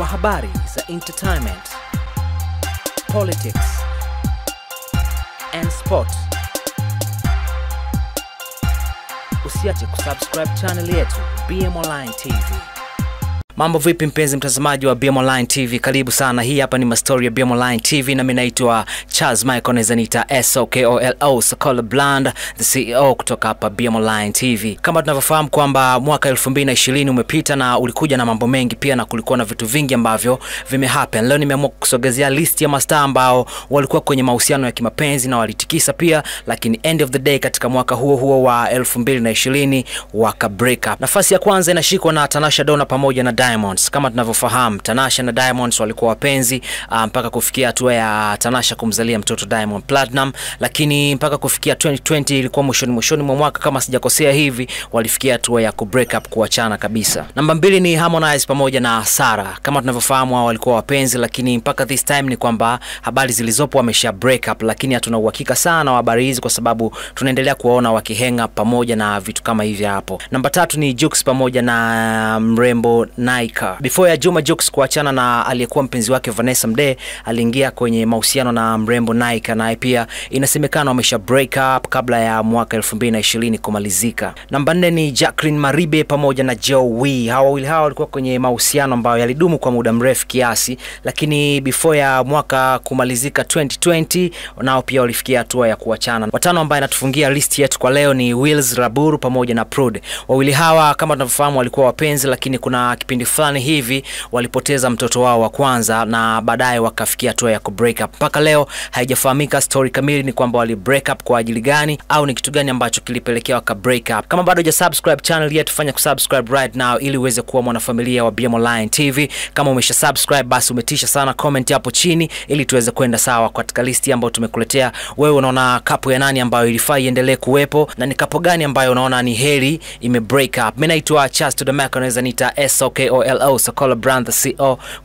kwa habari za entertainment, politics and sport. Usiache kusubscribe channel yetu BM Online TV. Mambo vipi mpenzi mtazamaji wa BM Online TV, karibu sana. Hii hapa ni mastori ya BM Online TV na mimi naitwa Charles Michael, Nezanita SOKOLO Sokola Bland, the CEO kutoka hapa BM Online TV. Kama tunavyofahamu kwamba mwaka 2020 umepita na ulikuja na mambo mengi pia, na kulikuwa na vitu vingi ambavyo vimehappen. Leo nimeamua kusogezea list ya mastaa ambao walikuwa kwenye mahusiano ya kimapenzi na walitikisa pia, lakini end of the day katika mwaka huo huo wa 2020 waka break up. Nafasi ya kwanza inashikwa na Tanasha Dona pamoja na Diamonds. Kama tunavyofahamu Tanasha na Diamonds walikuwa wapenzi uh, mpaka kufikia hatua ya Tanasha kumzalia mtoto Diamond Platinum, lakini mpaka kufikia 2020 ilikuwa mwishoni mwishoni mwa mwaka kama sijakosea hivi, walifikia hatua ya ku break up, kuachana kabisa. Namba mbili ni Harmonize pamoja na Sara. Kama tunavyofahamu hao walikuwa wapenzi, lakini mpaka this time ni kwamba habari zilizopo wamesha break up, lakini hatuna uhakika sana wa habari hizi kwa sababu tunaendelea kuwaona wakihenga pamoja na vitu kama hivi hapo. Namba tatu ni Jux pamoja na mrembo Naika. Before ya Juma Jux kuachana na aliyekuwa mpenzi wake Vanessa Mdee, aliingia kwenye mahusiano na mrembo Naika, naye pia inasemekana wamesha break up kabla ya mwaka 2020 kumalizika. Namba nne ni Jacqueline Maribe pamoja na Joey. Hawa wawili hawa walikuwa kwenye mahusiano ambayo yalidumu kwa muda mrefu kiasi, lakini before ya mwaka kumalizika 2020 nao pia walifikia hatua ya kuachana. Watano ambaye anatufungia list yetu kwa leo ni Wills Raburu pamoja na Prude. Wawili hawa kama tunavyofahamu walikuwa wapenzi, lakini kuna kipindi fulani hivi walipoteza mtoto wao wa kwanza na baadaye wakafikia hatua ya ku break up. Mpaka leo haijafahamika story kamili ni kwamba wali break up kwa ajili gani au ni kitu gani ambacho kilipelekea waka break up. Kama bado hujasubscribe channel yetu, fanya kusubscribe right now ili uweze kuwa mwanafamilia wa BM Online TV. Kama umesha subscribe, basi umetisha sana, comment hapo chini ili tuweze kwenda sawa katika listi ambayo tumekuletea. Wewe unaona kapu ya nani ambayo ilifaa iendelee kuwepo na ni kapu gani ambayo unaona ni heri ime break up? Mimi naitwa Chas to the Mac, unaweza niita SOKOLO Sokola Brand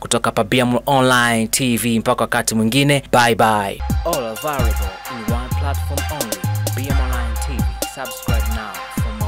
kutoka pa BM Online TV. Mpaka wakati mwingine, bye bye. All available in one platform only. BM Online TV. Subscribe now.